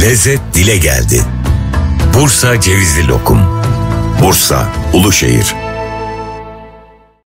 Lezzet dile geldi. Bursa cevizli lokum. Bursa, Uluşehir.